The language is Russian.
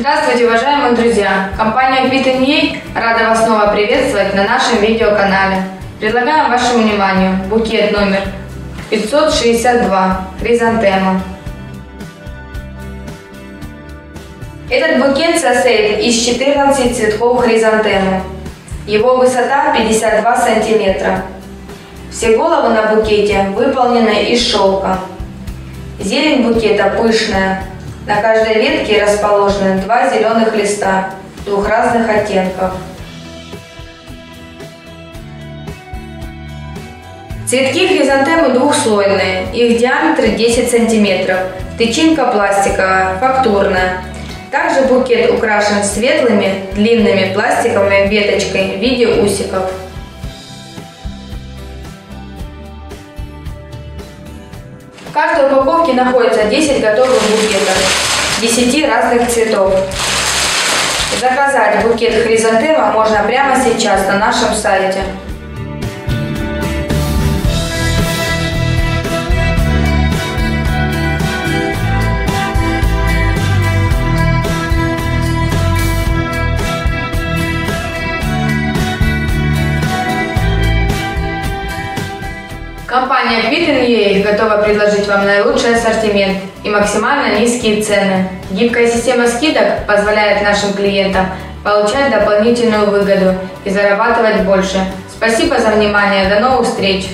Здравствуйте, уважаемые друзья! Компания Quit рада вас снова приветствовать на нашем видеоканале. Предлагаем вашему вниманию букет номер 562 «Хризантема». Этот букет состоит из 14 цветков хризантемы. Его высота 52 сантиметра. Все головы на букете выполнены из шелка. Зелень букета пышная. На каждой ветке расположены два зеленых листа двух разных оттенков. Цветки хризантемы двухслойные, их диаметр 10 см, тычинка пластиковая, фактурная. Также букет украшен светлыми, длинными пластиковыми веточкой в виде усиков. В каждой упаковке находится 10 готовых букетов 10 разных цветов. Заказать букет хризантема можно прямо сейчас на нашем сайте. Компания Quit готова предложить вам наилучший ассортимент и максимально низкие цены. Гибкая система скидок позволяет нашим клиентам получать дополнительную выгоду и зарабатывать больше. Спасибо за внимание. До новых встреч!